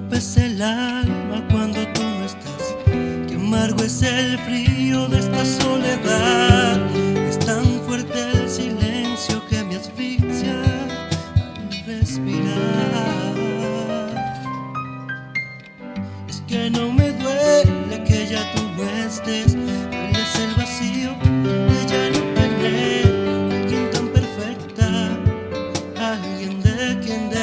rompes el alma cuando tú no estás. Qué amargo es el frío de esta soledad. Es tan fuerte el silencio que me asfixia al respirar. Es que no me duele que ya tú no estés. Duele el vacío que ya no tener. Alguien tan perfecta, alguien de quien de